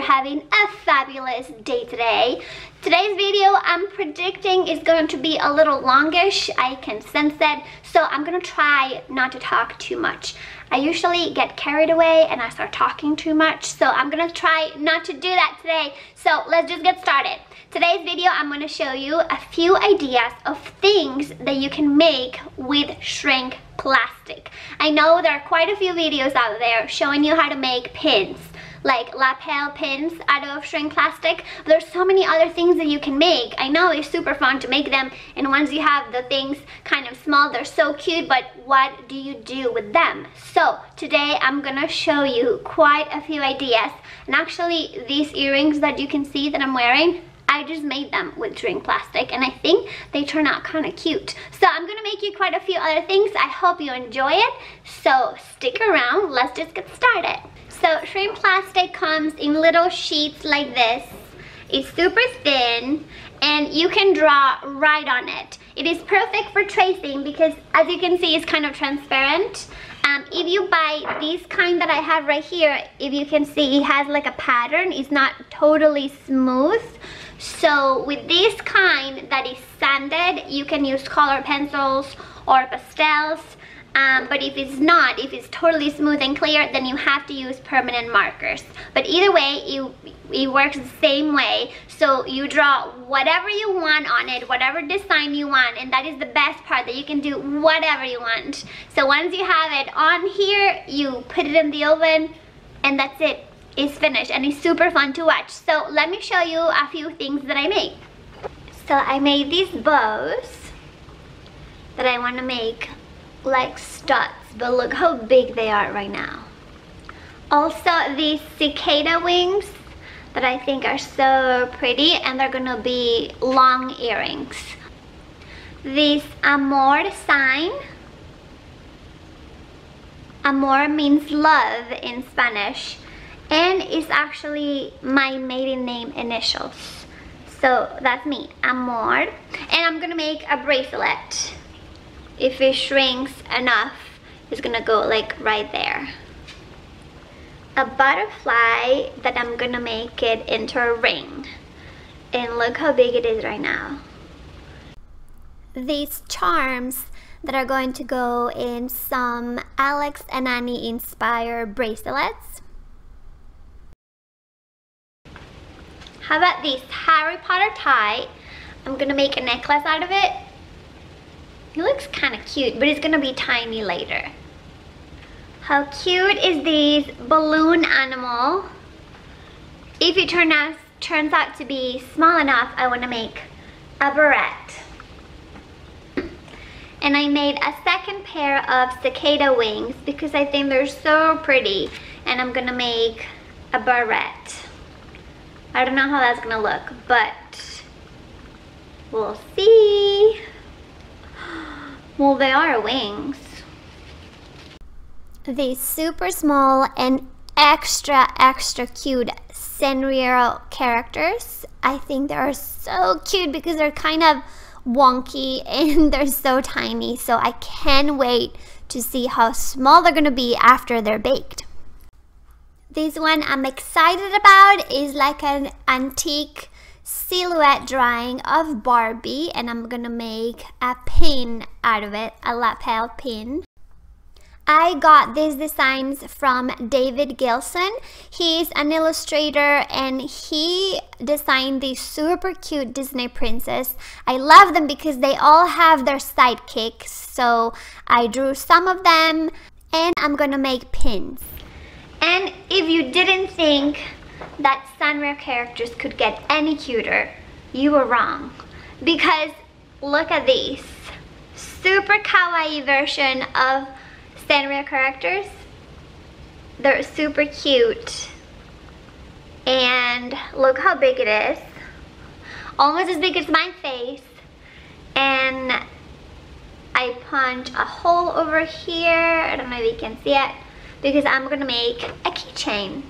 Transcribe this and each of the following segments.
having a fabulous day today. Today's video I'm predicting is going to be a little longish. I can sense it. So I'm to try not to talk too much. I usually get carried away and I start talking too much. So I'm to try not to do that today. So let's just get started. Today's video I'm to show you a few ideas of things that you can make with shrink plastic. I know there are quite a few videos out there showing you how to make pins like lapel pins out of shrink plastic. There's so many other things that you can make. I know it's super fun to make them and once you have the things kind of small, they're so cute, but what do you do with them? So today I'm gonna show you quite a few ideas. And actually these earrings that you can see that I'm wearing, I just made them with shrink plastic and I think they turn out kind of cute. So I'm gonna make you quite a few other things. I hope you enjoy it. So stick around, let's just get started. So shrink plastic comes in little sheets like this. It's super thin and you can draw right on it. It is perfect for tracing because as you can see it's kind of transparent. Um, if you buy this kind that I have right here, if you can see it has like a pattern, it's not totally smooth. So with this kind that is sanded, you can use color pencils or pastels um, but if it's not, if it's totally smooth and clear, then you have to use permanent markers. But either way, it, it works the same way. So you draw whatever you want on it, whatever design you want, and that is the best part, that you can do whatever you want. So once you have it on here, you put it in the oven, and that's it. It's finished, and it's super fun to watch. So let me show you a few things that I made. So I made these bows that I want to make like studs, but look how big they are right now. Also, these cicada wings that I think are so pretty and they're gonna be long earrings. This amor sign. Amor means love in Spanish and is actually my maiden name initials. So that's me, Amor. And I'm gonna make a bracelet if it shrinks enough, it's gonna go like right there. A butterfly that I'm gonna make it into a ring. And look how big it is right now. These charms that are going to go in some Alex and Ani inspired bracelets. How about this Harry Potter tie? I'm gonna make a necklace out of it it looks kind of cute, but it's gonna be tiny later. How cute is this balloon animal? If it turn out, turns out to be small enough, I wanna make a barrette. And I made a second pair of cicada wings because I think they're so pretty. And I'm gonna make a barrette. I don't know how that's gonna look, but we'll see. Well, they are wings. These super small and extra, extra cute Sanrio characters. I think they are so cute because they're kind of wonky and they're so tiny. So I can't wait to see how small they're going to be after they're baked. This one I'm excited about is like an antique silhouette drawing of Barbie and I'm gonna make a pin out of it, a lapel pin. I got these designs from David Gilson. He's an illustrator and he designed these super cute Disney princess. I love them because they all have their sidekicks. So I drew some of them and I'm gonna make pins. And if you didn't think that Sanrio characters could get any cuter, you were wrong. Because look at these. Super kawaii version of Sanrio characters. They're super cute. And look how big it is. Almost as big as my face. And I punch a hole over here. I don't know if you can see it. Because I'm gonna make a keychain.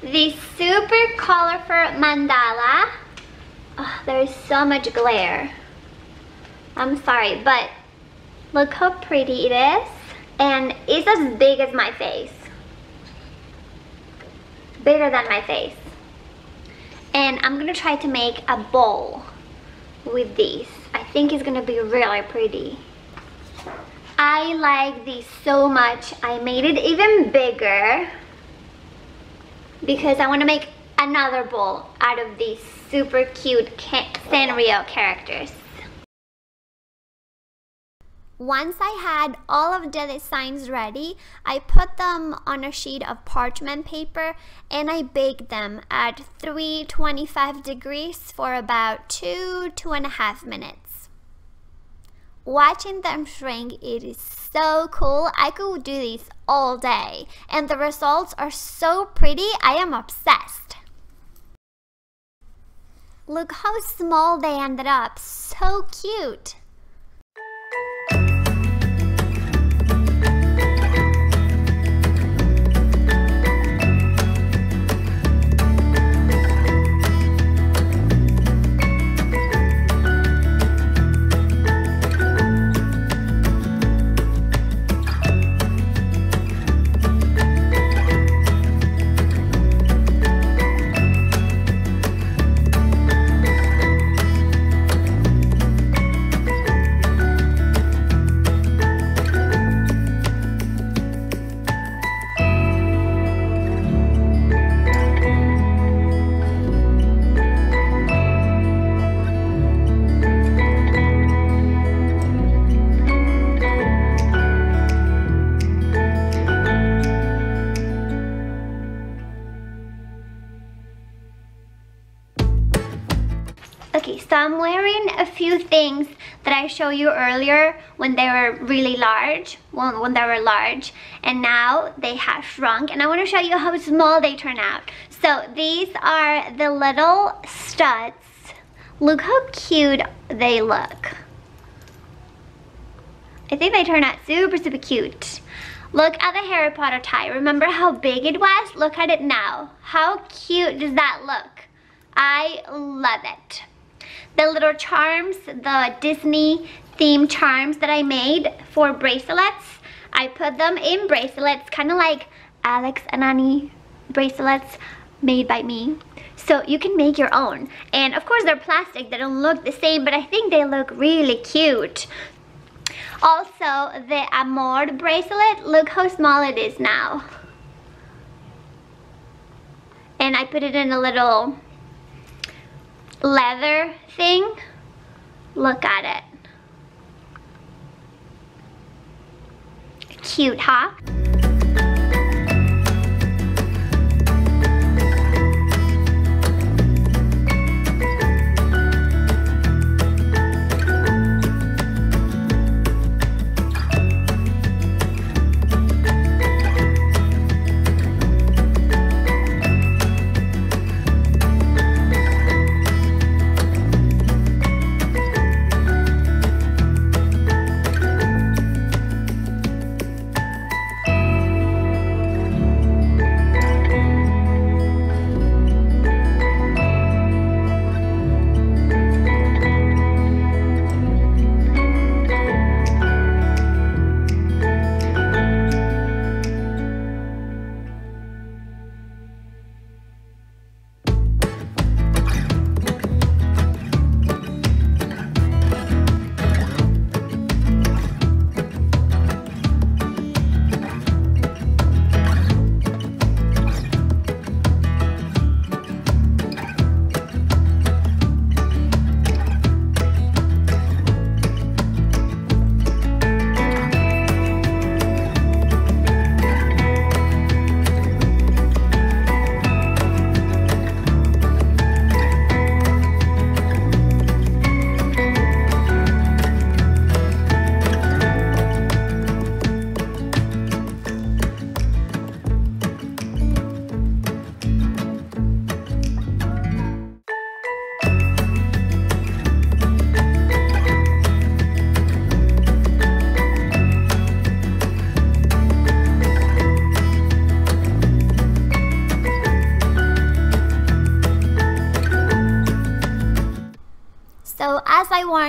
The super colorful mandala. Oh, there's so much glare. I'm sorry, but look how pretty it is. And it's as big as my face. bigger than my face. And I'm gonna try to make a bowl with these. I think it's gonna be really pretty. I like these so much. I made it even bigger because I want to make another bowl out of these super cute Sanrio characters. Once I had all of the designs ready, I put them on a sheet of parchment paper and I baked them at 325 degrees for about two, two and a half minutes. Watching them shrink, it is so cool. I could do this all day. And the results are so pretty, I am obsessed. Look how small they ended up. So cute. Okay, so I'm wearing a few things that I showed you earlier when they were really large, when, when they were large, and now they have shrunk, and I want to show you how small they turn out. So these are the little studs. Look how cute they look. I think they turn out super, super cute. Look at the Harry Potter tie. Remember how big it was? Look at it now. How cute does that look? I love it the little charms, the Disney themed charms that I made for bracelets. I put them in bracelets, kind of like Alex and Ani bracelets made by me. So you can make your own. And of course they're plastic, they don't look the same, but I think they look really cute. Also, the Amor bracelet, look how small it is now. And I put it in a little leather thing. Look at it. Cute, huh?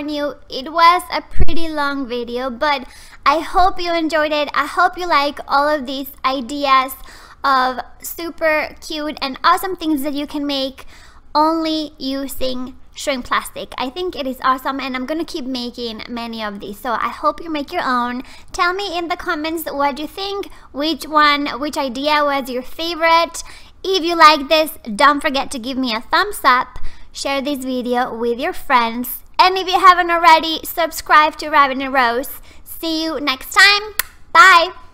You, it was a pretty long video, but I hope you enjoyed it. I hope you like all of these ideas of super cute and awesome things that you can make only using shrink plastic. I think it is awesome and I'm gonna keep making many of these. So I hope you make your own. Tell me in the comments what you think, which one, which idea was your favorite. If you like this, don't forget to give me a thumbs up, share this video with your friends, and if you haven't already, subscribe to Rabbit in Rose. See you next time. Bye.